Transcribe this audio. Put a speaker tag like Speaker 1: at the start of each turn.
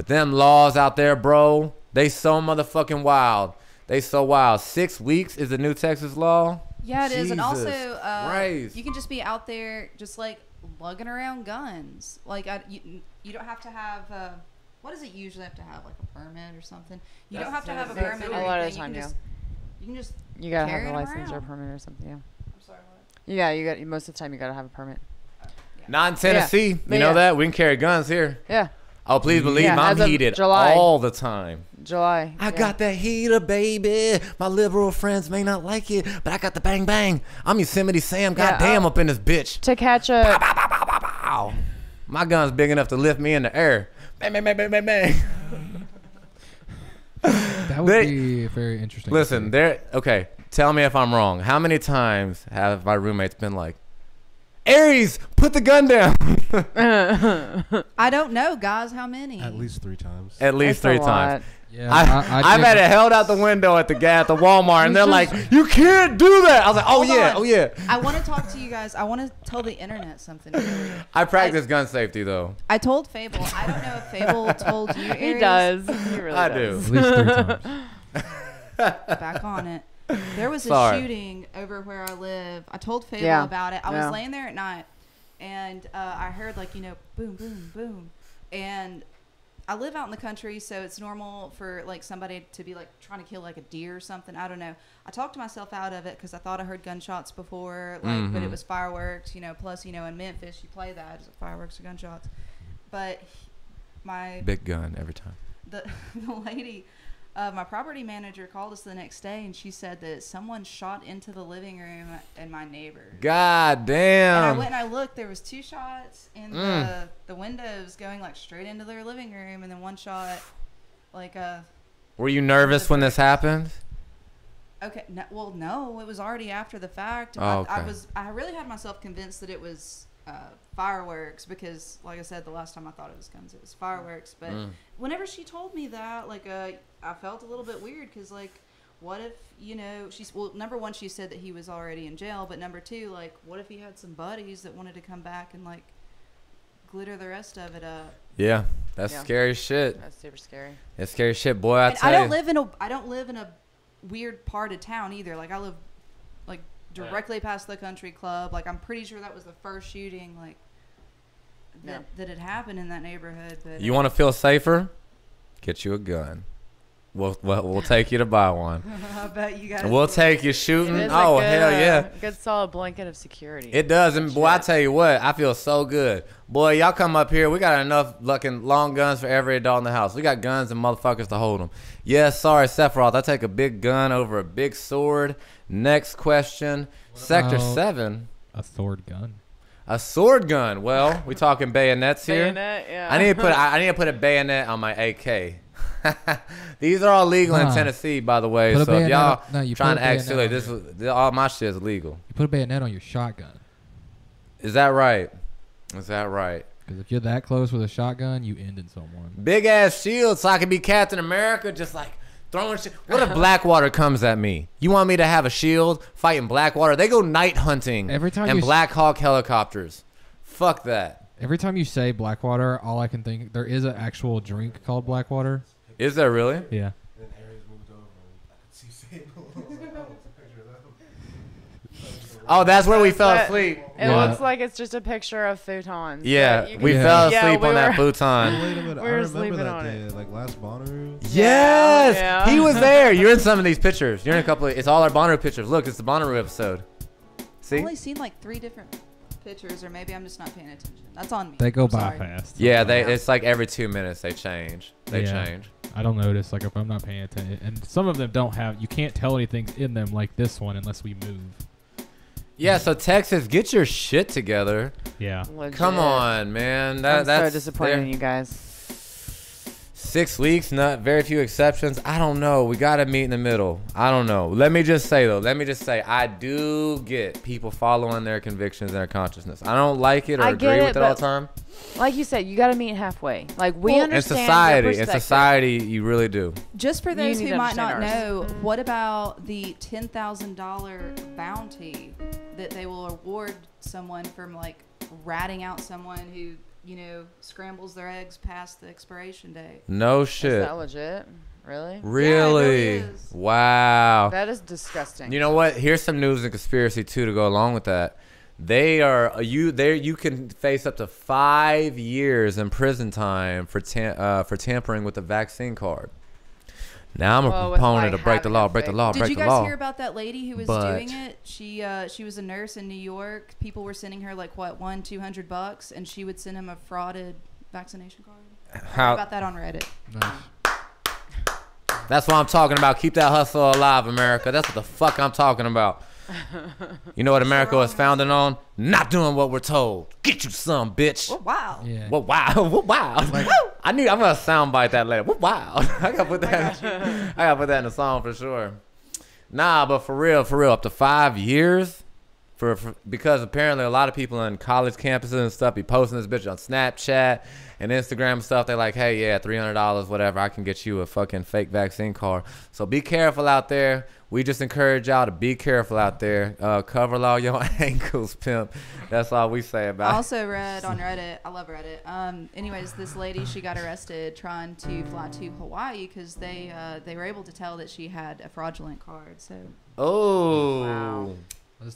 Speaker 1: But them laws out there, bro, they so motherfucking wild. They so wild. Six weeks is the new Texas law.
Speaker 2: Yeah, it is, and also uh, you can just be out there, just like lugging around guns. Like I, you, you don't have to have. Uh, what does it usually have to have? Like a permit or something? You don't have to have a permit. Or
Speaker 3: A lot of
Speaker 2: anything.
Speaker 3: the time,
Speaker 2: you can just, You can just.
Speaker 3: You gotta
Speaker 2: carry
Speaker 3: have a
Speaker 2: them
Speaker 3: license or
Speaker 2: around.
Speaker 3: permit or something. Yeah.
Speaker 2: I'm sorry. What?
Speaker 3: Yeah, you got most of the time you gotta have a permit.
Speaker 1: Not in Tennessee. You know
Speaker 3: yeah.
Speaker 1: that? We can carry guns here.
Speaker 3: Yeah,
Speaker 1: Oh, please believe
Speaker 3: Yeah,
Speaker 1: me, I'm
Speaker 3: as
Speaker 1: heated
Speaker 3: July.
Speaker 1: all the time.
Speaker 3: July.
Speaker 1: I
Speaker 3: yeah.
Speaker 1: got that heater, baby. My liberal friends may not like it, but I got the bang bang. I'm Yosemite Sam,
Speaker 3: Yeah,
Speaker 1: goddamn,
Speaker 3: uh,
Speaker 1: up in this bitch.
Speaker 3: to catch a.
Speaker 1: Ow. My gun's big enough to lift me in the air. Bang, bang, bang, bang, bang, bang.
Speaker 4: That would
Speaker 1: They-
Speaker 4: be very interesting.
Speaker 1: Listen, there. Okay, tell me if I'm wrong. How many times have my roommates been like, "Aries, put the gun down"?
Speaker 2: I don't know, guys. How many?
Speaker 5: At least three times.
Speaker 1: At least
Speaker 3: That's a
Speaker 1: three times.
Speaker 3: lot.
Speaker 4: yeah,
Speaker 1: I,
Speaker 4: I, I
Speaker 1: I've had it held out the window at the gas at the Walmart, and they're like, "You can't do that." I was like, "Oh
Speaker 2: Hold
Speaker 1: yeah,
Speaker 2: on.
Speaker 1: oh yeah."
Speaker 2: I want to talk to you guys. I want to tell the internet something. Really.
Speaker 1: I practice gun safety though.
Speaker 2: I told Fable. I don't know if Fable told you.
Speaker 3: He
Speaker 2: Aries,
Speaker 3: does. He really
Speaker 1: I
Speaker 3: does.
Speaker 1: do.
Speaker 4: at least three times.
Speaker 2: back on it. There was a
Speaker 1: Sorry.
Speaker 2: shooting over where I live. I told Fable
Speaker 3: Yeah.
Speaker 2: about it. I
Speaker 3: Yeah.
Speaker 2: was laying there at night, and uh, I heard like you know, boom, boom, boom, and I live out in the country, so it's normal for like somebody to be like trying to kill like a deer or something. I don't know. I talked to myself out of it because I thought I heard gunshots before, like, but
Speaker 1: Mhm.
Speaker 2: it was fireworks. You know, plus you know in Memphis you play that is it fireworks or gunshots, but my
Speaker 1: Big gun every time.
Speaker 2: the the lady, uh, my property manager called us the next day and she said that someone shot into the living room and my neighbor.
Speaker 1: God damn.
Speaker 2: and I went and I looked. There was two shots in
Speaker 1: Mm.
Speaker 2: the the windows going like straight into their living room, and then one shot, like uh,
Speaker 1: Were you nervous when this happened?
Speaker 2: okay, no, well, no, it was already after the fact.
Speaker 1: Oh,
Speaker 2: I, I was I really had myself convinced that it was uh, fireworks because, like I said, the last time I thought it was guns, it was fireworks. But
Speaker 1: Mm.
Speaker 2: whenever she told me that, like, uh, I felt a little bit weird because, like, what if you know she's well? Number one, she said that he was already in jail, but number two, like, what if he had some buddies that wanted to come back and like glitter the rest of it up?
Speaker 1: Yeah, that's
Speaker 3: Yeah.
Speaker 1: scary shit.
Speaker 3: That's super scary.
Speaker 1: That's scary shit, boy. I
Speaker 2: And
Speaker 1: tell
Speaker 2: I don't
Speaker 1: you.
Speaker 2: live in a I don't live in a weird part of town either. Like I live like directly past the country club. Like I'm pretty sure that was the first shooting like that, that had happened in that neighborhood. But
Speaker 1: You want to feel safer? Get you a gun. We'll we'll, we'll take you to buy one.
Speaker 2: I bet you guys.
Speaker 1: We'll take you shooting. Oh
Speaker 3: good,
Speaker 1: hell
Speaker 3: uh,
Speaker 1: yeah.
Speaker 3: good solid blanket of security.
Speaker 1: It does, and boy, I tell you what, I feel so good. Boy, y'all come up here. We got enough looking long guns for every adult in the house. We got guns and motherfuckers to hold them. Yes, sorry, Sephiroth. I take a big gun over a big sword. Next question. Sector
Speaker 4: about-
Speaker 1: seven.
Speaker 4: A sword gun.
Speaker 1: A sword gun. Well, we talking bayonets here.
Speaker 3: Bayonet, yeah.
Speaker 1: I need to put I, I need to put a bayonet on my AK. These are all legal in
Speaker 4: Nah.
Speaker 1: Tennessee, by the way.
Speaker 4: Put a
Speaker 1: So if
Speaker 4: bayonet
Speaker 1: y'all
Speaker 4: on- no, you
Speaker 1: trying
Speaker 4: put
Speaker 1: to
Speaker 4: a
Speaker 1: act silly,
Speaker 4: bayonet
Speaker 1: this
Speaker 4: on
Speaker 1: was all my shit is legal.
Speaker 4: You put a bayonet on your shotgun.
Speaker 1: Is that right? Is that right?
Speaker 4: Because if you're that close with a shotgun, you end in someone.
Speaker 1: Big ass shield, so I can be Captain America, just like throwing shit. What if Blackwater comes at me? You want me to have a shield fighting Blackwater? They go night hunting
Speaker 4: Every time
Speaker 1: and Black Hawk helicopters. Fuck that.
Speaker 4: Every time you say Blackwater, all I can think there is an actual drink called Blackwater.
Speaker 1: Is there really?
Speaker 4: Yeah.
Speaker 5: And then Aries moved over and I could see Sable. I was like, oh, it's a picture of them.
Speaker 1: Oh, that's where we fell asleep.
Speaker 3: It
Speaker 4: Yeah.
Speaker 3: looks like it's just a picture of futons.
Speaker 1: Yeah,
Speaker 3: but you
Speaker 1: we
Speaker 3: can-
Speaker 1: fell
Speaker 3: Yeah,
Speaker 1: asleep
Speaker 3: we
Speaker 1: on that
Speaker 3: were-
Speaker 1: futon.
Speaker 5: Wait a minute,
Speaker 3: We
Speaker 5: I
Speaker 3: were
Speaker 5: remember
Speaker 3: sleeping
Speaker 5: that
Speaker 3: on
Speaker 5: day,
Speaker 3: it.
Speaker 5: like last Bonnaroo.
Speaker 1: Yes,
Speaker 3: Yeah.
Speaker 1: he was there. You're in some of these pictures. You're in a couple. Of, it's all our Bonnaroo pictures. Look, it's the Bonnaroo episode. See?
Speaker 2: I've
Speaker 1: See?
Speaker 2: only seen like three different pictures, or maybe I'm just not paying attention. That's on me.
Speaker 4: They go
Speaker 2: I'm
Speaker 4: by
Speaker 2: sorry.
Speaker 4: fast.
Speaker 1: Yeah, they.
Speaker 3: Yeah.
Speaker 1: It's like every two minutes they change. They
Speaker 4: Yeah.
Speaker 1: change.
Speaker 4: I don't notice like if I'm not paying attention, and some of them don't have. You can't tell anything's in them like this one unless we move.
Speaker 1: Yeah. So Texas, get your shit together.
Speaker 4: Yeah.
Speaker 3: Legit.
Speaker 1: Come on, man. That,
Speaker 3: I'm
Speaker 1: that's
Speaker 3: so disappointed in you guys.
Speaker 1: Six weeks, not very few exceptions. I don't know. We gotta meet in the middle. I don't know. Let me just say though. Let me just say, I do get people following their convictions and their consciousness. I don't like it or
Speaker 3: I
Speaker 1: agree
Speaker 3: get
Speaker 1: with
Speaker 3: it,
Speaker 1: it all the time.
Speaker 3: Like you said, you got to meet halfway. Like we
Speaker 1: in
Speaker 3: understand your
Speaker 1: society, in society, you really do.
Speaker 2: Just for those who might not
Speaker 3: understand
Speaker 2: know, what about the ten thousand dollar bounty that they will award someone from like ratting out someone who you know, scrambles their eggs past the expiration date.
Speaker 1: No
Speaker 3: Is
Speaker 1: shit.
Speaker 3: that legit? Really?
Speaker 1: Really?
Speaker 2: is.
Speaker 1: wow.
Speaker 3: That is disgusting.
Speaker 1: You know what? Here's some news and conspiracy too to go along with that. They are you there. You can face up to five years in prison time for tam- uh, for tampering with the vaccine card. Now I'm a
Speaker 3: Well, with,
Speaker 1: proponent
Speaker 3: like,
Speaker 1: of break the
Speaker 3: having
Speaker 1: law, break the law,
Speaker 2: Did you guys
Speaker 1: law.
Speaker 2: hear about that lady who was
Speaker 1: But-
Speaker 2: doing it? She uh, she was a nurse in New York. People were sending her like what one two hundred bucks, and she would send him a frauded vaccination card. I heard
Speaker 1: How,
Speaker 2: about that on Reddit.
Speaker 4: Nice.
Speaker 1: That's what I'm talking about. Keep that hustle alive, America. That's what the fuck I'm talking about. You know what America was founded on? Not doing what we're told. Get you some, bitch.
Speaker 2: Oh wow!
Speaker 4: Yeah.
Speaker 1: What wow? What wow? I need. I'm gonna soundbite that later. What wow? I gotta put that. I gotta put that in the song for sure. Nah, but for real, for real, up to five years. For, for because apparently a lot of people on college campuses and stuff be posting this bitch on Snapchat and Instagram and stuff. They're like, hey, yeah, three hundred dollars, whatever. I can get you a fucking fake vaccine card. So be careful out there. We just encourage y'all to be careful out there. Uh, cover all your ankles, pimp. That's all we say
Speaker 2: I
Speaker 1: about. it.
Speaker 2: also read on Reddit. I love Reddit. Um, anyways, this lady she got arrested trying to fly to Hawaii because they uh, they were able to tell that she had a fraudulent card. So
Speaker 1: Oh.
Speaker 3: Wow.